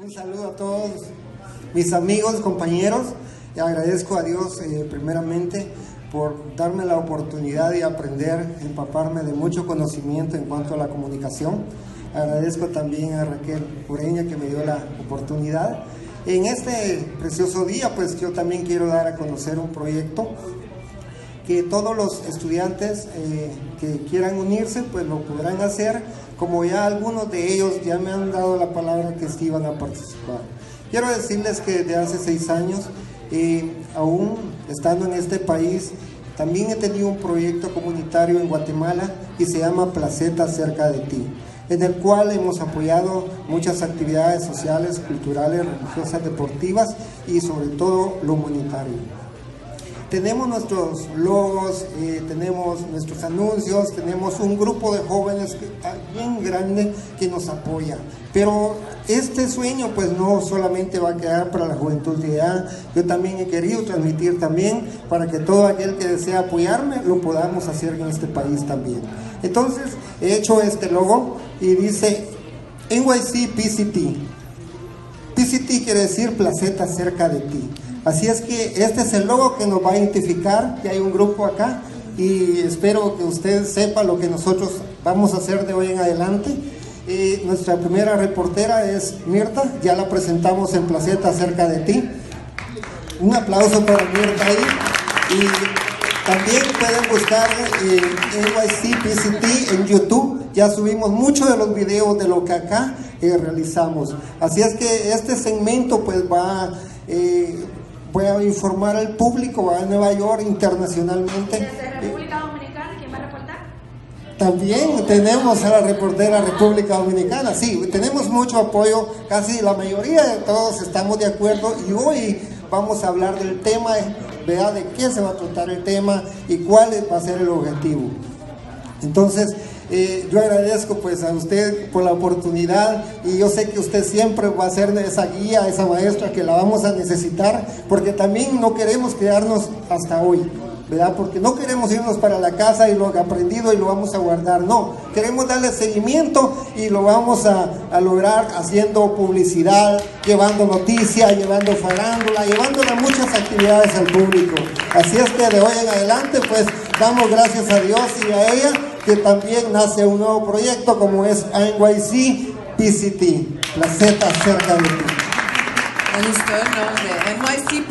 Un saludo a todos mis amigos, compañeros. Y agradezco a Dios eh, primeramente por darme la oportunidad de aprender, empaparme de mucho conocimiento en cuanto a la comunicación. Agradezco también a Raquel Ureña que me dio la oportunidad. En este precioso día, pues yo también quiero dar a conocer un proyecto que todos los estudiantes eh, que quieran unirse, pues lo podrán hacer, como ya algunos de ellos ya me han dado la palabra que sí van a participar. Quiero decirles que desde hace seis años, eh, aún estando en este país, también he tenido un proyecto comunitario en Guatemala y se llama Placeta cerca de ti, en el cual hemos apoyado muchas actividades sociales, culturales, religiosas, deportivas y sobre todo lo humanitario tenemos nuestros logos, eh, tenemos nuestros anuncios, tenemos un grupo de jóvenes bien grande que nos apoya. Pero este sueño pues no solamente va a quedar para la juventud de edad, yo también he querido transmitir también para que todo aquel que desea apoyarme lo podamos hacer en este país también. Entonces he hecho este logo y dice NYC PCT. PCT quiere decir placeta cerca de ti. Así es que este es el logo que nos va a identificar, que hay un grupo acá y espero que usted sepa lo que nosotros vamos a hacer de hoy en adelante. nuestra primera reportera es Mirta, ya la presentamos en Placeta cerca de ti. Un aplauso para Mirta ahí. Y también pueden buscar en PCT en YouTube. Ya subimos muchos de los videos de lo que acá eh, realizamos. Así es que este segmento pues va... Eh, voy a informar al público, a Nueva York internacionalmente. ¿Desde República Dominicana quién va a reportar? También tenemos a la reportera República Dominicana, sí, tenemos mucho apoyo, casi la mayoría de todos estamos de acuerdo y hoy vamos a hablar del tema, ¿verdad? De qué se va a tratar el tema y cuál va a ser el objetivo. Entonces, eh, yo agradezco pues a usted por la oportunidad y yo sé que usted siempre va a ser esa guía, esa maestra que la vamos a necesitar porque también no queremos quedarnos hasta hoy. ¿verdad? Porque no queremos irnos para la casa y lo aprendido y lo vamos a guardar, no. Queremos darle seguimiento y lo vamos a, a lograr haciendo publicidad, llevando noticias, llevando farándula, llevándole muchas actividades al público. Así es que de hoy en adelante, pues damos gracias a Dios y a ella que también nace un nuevo proyecto como es NYC PCT, la Z cerca de ti. Me gustó el nombre, NYC